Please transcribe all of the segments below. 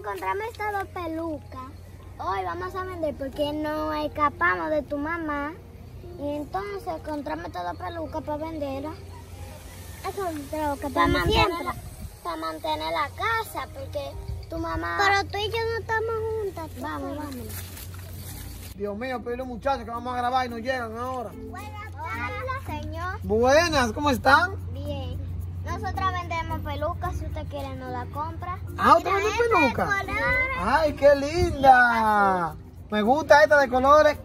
encontramos estas dos pelucas. Hoy vamos a vender porque nos escapamos de tu mamá. Y entonces encontramos estas dos pelucas para venderlas. Para mantener, la, para mantener la casa, porque tu mamá... Pero tú y yo no estamos juntas. Vamos, vamos. Dios mío, pero los muchachos que vamos a grabar y no llegan ahora. Hola, señor. Buenas, ¿cómo están? Bien. Nosotras vendemos pelucas, si usted quiere nos la compra. Ah, ¿usted vende peluca? Ay, qué linda. Me gusta esta de colores.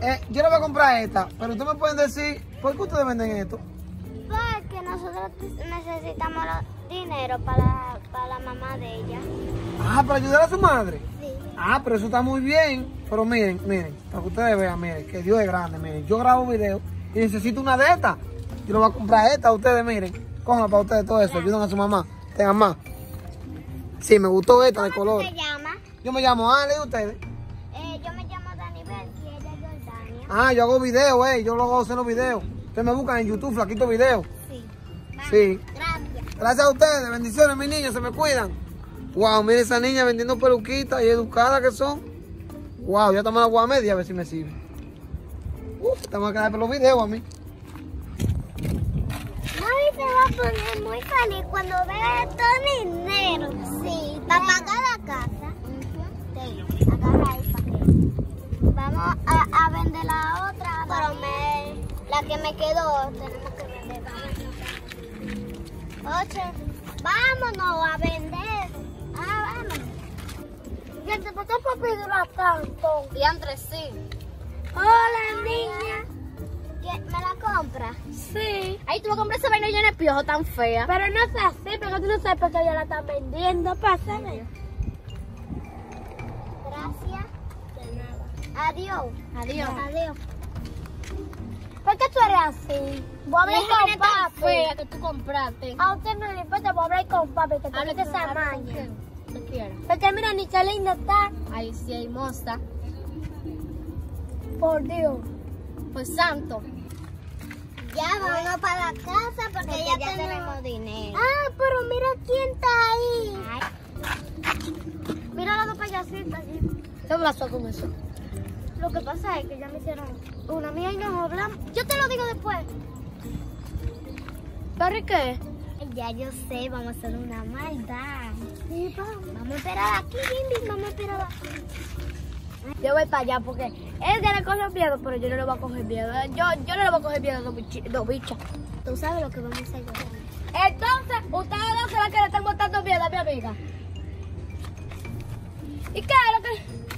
Eh, yo le voy a comprar esta, pero ustedes me pueden decir, ¿por qué ustedes venden esto? Porque nosotros necesitamos los dinero para la, para la mamá de ella. Ah, para ayudar a su madre. Sí. Ah, pero eso está muy bien. Pero miren, miren, para que ustedes vean, miren, que Dios es grande, miren. Yo grabo video y necesito una de estas. Yo le voy a comprar esta a ustedes, miren. Cójanla para ustedes todo eso, ayuden a su mamá. Tengan más. Sí, me gustó esta de ¿Cómo color. se llama? Yo me llamo Ale y ustedes. Eh, yo me llamo Dani y ella es Jordania. Ah, yo hago videos, eh. Yo lo hago hacer los videos. Ustedes me buscan en YouTube, Flaquito Video. Sí. Sí. Gracias. Gracias a ustedes, bendiciones, mis niños, se me cuidan. Wow, mire esa niña vendiendo peluquitas y educadas que son. Wow, ya estamos en la agua media a ver si me sirve. Uf, estamos a quedar por los videos a mí. Mami se va a poner muy feliz cuando vea estos dinero. Sí. Para pagar la casa. Sí. Agarra ahí para que. Vamos a, a vender la otra. Pero me, la que me quedó tenemos que vender. Ocho. Vámonos a vender. Ah, vámonos. Gente, ¿por qué papi dura tanto? Y entre sí. Hola, niña. ¿Qué- ¿Me la compra? Sí. Ahí tú vas a comprar esa vaina llena de piojo tan fea. Pero no es así, porque tú no sabes por qué ella la está vendiendo. Pásame. Gracias. De nada. Adiós. Adiós. Adiós. ¿Por qué tú eres así? Voy a hablar con papi. fea que tú compraste. A usted no le importa, voy a hablar con papi, que te con- esa maña. Porque mira, ni qué linda está. Ahí sí hay moza. Por Dios. Pues santo. Ya vamos para la casa porque, ya, tenemos... dinero. Ah, pero mira quién está ahí. Mira las dos payasitas. ¿Qué pasó con eso? Lo que pasa es que ya me hicieron una amiga y nos hablamos. Yo te lo digo después. ¿Pero y qué? Ya yo sé, vamos a hacer una maldad. Sí, vamos. Vamos a esperar aquí, Bimbi, vamos a esperar aquí. Yo voy para allá porque él ya le coge miedo, pero yo no le voy a coger miedo. Yo, yo no le voy a coger miedo a dos, bichas. Tú sabes lo que vamos a hacer. Entonces, ustedes dos son las que le están botando miedo a mi amiga. ¿Y qué es lo que...?